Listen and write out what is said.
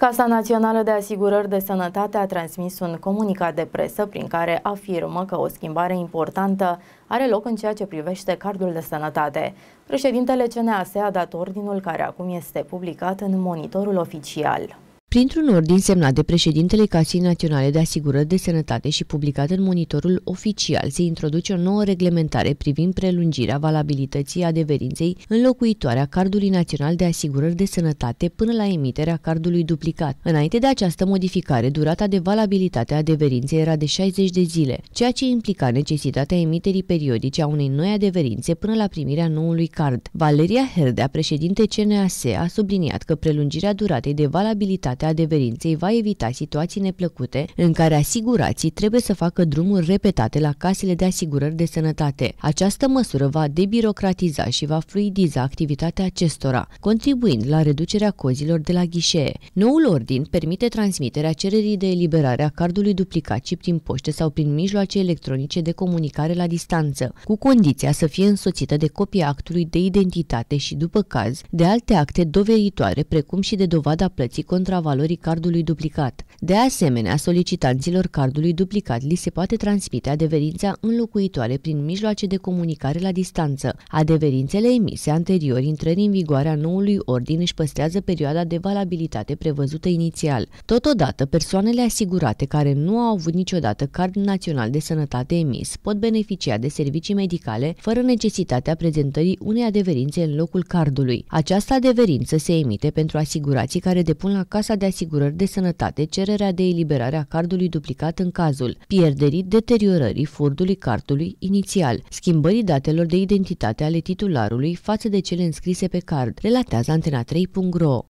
Casa Națională de Asigurări de Sănătate a transmis un comunicat de presă prin care afirmă că o schimbare importantă are loc în ceea ce privește cardul de sănătate. Președintele CNAS a dat ordinul care acum este publicat în monitorul oficial. Printr-un ordin semnat de președintele Casei Naționale de Asigurări de Sănătate și publicat în monitorul oficial, se introduce o nouă reglementare privind prelungirea valabilității adeverinței înlocuitoarea Cardului Național de Asigurări de Sănătate până la emiterea cardului duplicat. Înainte de această modificare, durata de valabilitate a adeverinței era de 60 de zile, ceea ce implica necesitatea emiterii periodice a unei noi adeverințe până la primirea noului card. Valeria Herdea, președinte CNAS, a subliniat că prelungirea duratei de valabilitate a adeverinței va evita situații neplăcute în care asigurații trebuie să facă drumuri repetate la casele de asigurări de sănătate. Această măsură va debirocratiza și va fluidiza activitatea acestora, contribuind la reducerea cozilor de la ghișee. Noul ordin permite transmiterea cererii de eliberare a cardului duplicat și prin poște sau prin mijloace electronice de comunicare la distanță, cu condiția să fie însoțită de copia actului de identitate și, după caz, de alte acte doveditoare, precum și de dovada plății contra valorii cardului duplicat. De asemenea, solicitanților cardului duplicat li se poate transmite adeverința înlocuitoare prin mijloace de comunicare la distanță. Adeverințele emise anterior intrării în vigoare a noului ordin își păstrează perioada de valabilitate prevăzută inițial. Totodată, persoanele asigurate care nu au avut niciodată card național de sănătate emis pot beneficia de servicii medicale fără necesitatea prezentării unei adeverințe în locul cardului. Această adeverință se emite pentru asigurații care depun la Casa de Asigurări de Sănătate cererea de eliberare a cardului duplicat în cazul pierderii, deteriorării furdului cardului inițial, schimbării datelor de identitate ale titularului față de cele înscrise pe card, relatează Antena 3.ro.